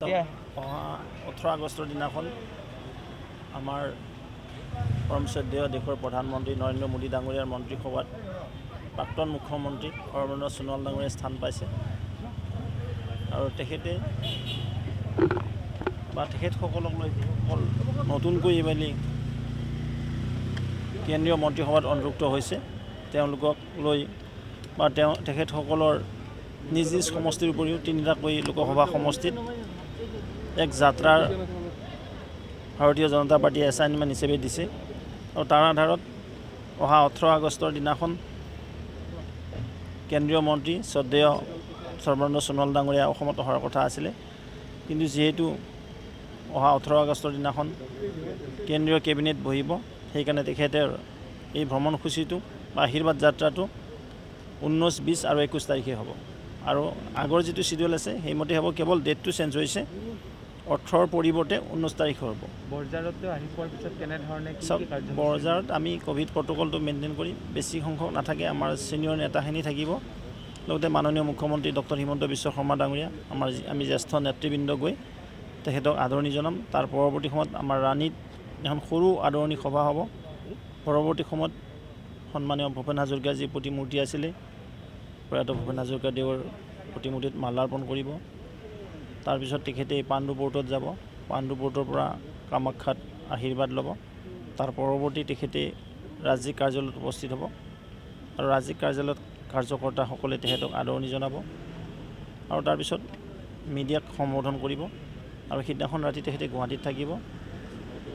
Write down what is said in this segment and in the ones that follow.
অহা ওঠৰ আগষ্টৰ দিনাখন আমাৰ পৰম শ্ৰদ্ধেয় দেশৰ প্ৰধানমন্ত্ৰী নৰেন্দ্ৰ মোদী ডাঙৰীয়াৰ মন্ত্ৰীসভাত প্ৰাক্তন মুখ্যমন্ত্ৰী সৰ্বানন্দ সোণোৱাল ডাঙৰীয়াই স্থান পাইছে। আৰু তেখেতে বা তেখেতসকলক লৈ যিসকল নতুনকৈ এইবেলি কেন্দ্ৰীয় মন্ত্ৰীসভাত অন্তৰ্ভুক্ত হৈছে। তেওঁলোকক লৈ বা তেওঁ তেখেতসকলৰ নিজ নিজ সমষ্টিৰ উপৰিও তিনিটাকৈ লোকসভা সমষ্টিত এক যাত্ৰাৰ ভাৰতীয় জনতা পাৰ্টীয়ে এছাইনমেণ্ট হিচাপে দিছে। আৰু তাৰ আধাৰত অহা ওঠৰ আগষ্টৰ দিনাখন কেন্দ্ৰীয় মন্ত্ৰী শ্ৰদ্ধেয় সৰ্বানন্দ সোণোৱাল ডাঙৰীয়া অসমত অহাৰ কথা আছিলে। কিন্তু যিহেতু অহা ওঠৰ আগষ্টৰ দিনাখন কেন্দ্ৰীয় কেবিনেট বহিব সেইকাৰণে তেখেতে এই ভ্ৰমণসূচীটো বা আশীৰ্বাদ যাত্ৰাটো ঊনৈছ বিছ আৰু একৈছ তাৰিখে হ'ব। আৰু আগৰ যিটো চিডিউল আছে সেইমতে হ'ব। কেৱল ডেটটো চেঞ্জ হৈছে। ওঠৰৰ পৰিৱৰ্তে ঊনৈছ তাৰিখে হ'ব। বৰজাৰতো আহি পোৱাৰ পিছত কেনেধৰণে চাওক কাৰ্যসূচী? বৰজাৰত আমি ক'ভিড প্ৰট'কলটো মেইনটেইন কৰি বেছি সংখ্যক নাথাকে আমাৰ ছিনিয়ৰ নেতাখিনি থাকিব। লগতে মাননীয় মুখ্যমন্ত্ৰী ডক্টৰ হিমন্ত বিশ্ব শৰ্মা ডাঙৰীয়া আমাৰ আমি জ্যেষ্ঠ নেতৃবৃন্দ গৈ তেখেতক আদৰণি জনাম। তাৰ পৰৱৰ্তী সময়ত আমাৰ ৰাণীত এখন সৰু আদৰণি সভা হ'ব। পৰৱৰ্তী সময়ত সন্মানীয় ভূপেন হাজৰিকাৰ যি প্ৰতিমূৰ্তি আছিলে প্ৰয়াত ভূপেন হাজৰিকা দেৱৰ প্ৰতিমূৰ্তিত মাল্যাৰ্পণ কৰিব। তাৰপিছত তেখেতে পাণ্ডু পৰ্টত যাব। পাণ্ডু পৰ্টৰ পৰা কামাখ্যাত আশীৰ্বাদ ল'ব। তাৰ পৰৱৰ্তী তেখেতে ৰাজ্যিক কাৰ্যালয়ত উপস্থিত হ'ব আৰু ৰাজ্যিক কাৰ্যালয়ত কাৰ্যকৰ্তাসকলে তেখেতক আদৰণি জনাব আৰু তাৰপিছত মিডিয়াক সম্বোধন কৰিব আৰু সিদিনাখন ৰাতি তেখেতে গুৱাহাটীত থাকিব।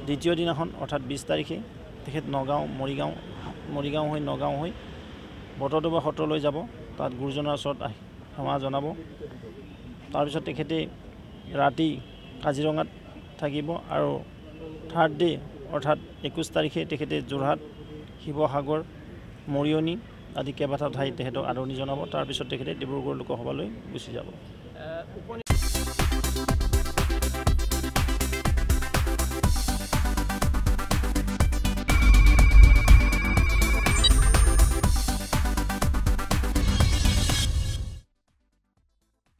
দ্বিতীয় দিনাখন অৰ্থাৎ বিছ তাৰিখে তেখেত নগাঁও মৰিগাঁও মৰিগাঁও হৈ নগাঁও হৈ বটদ্ৰৱা সত্ৰলৈ যাব। তাত গুৰুজনাৰ ওচৰত আহি সেৱা জনাব। তাৰপিছত তেখেতে ৰাতি কাজিৰঙাত থাকিব আৰু থাৰ্ড ডে অৰ্থাৎ একৈছ তাৰিখে তেখেতে যোৰহাট শিৱসাগৰ মৰিয়নি আদি কেইবাটাও ঠাইত তেখেতক আদৰণি জনাব। তাৰপিছত তেখেতে ডিব্ৰুগড় লোকসভালৈ গুচি যাব।